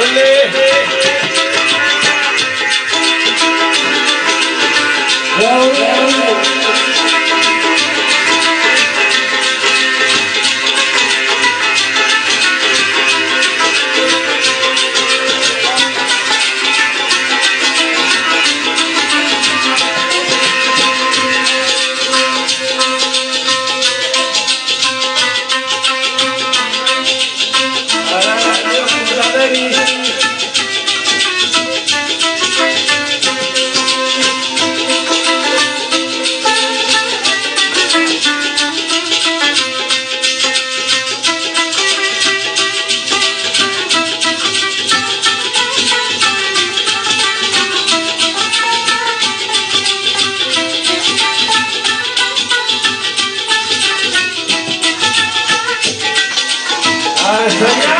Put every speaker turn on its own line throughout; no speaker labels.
Olé! para extrañar.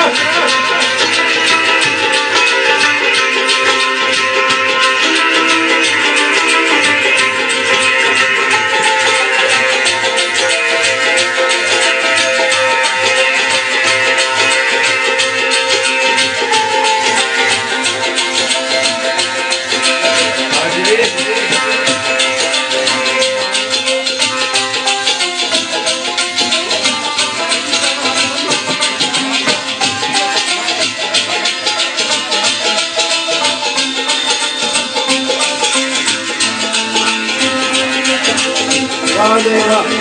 Hare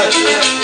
Touch it.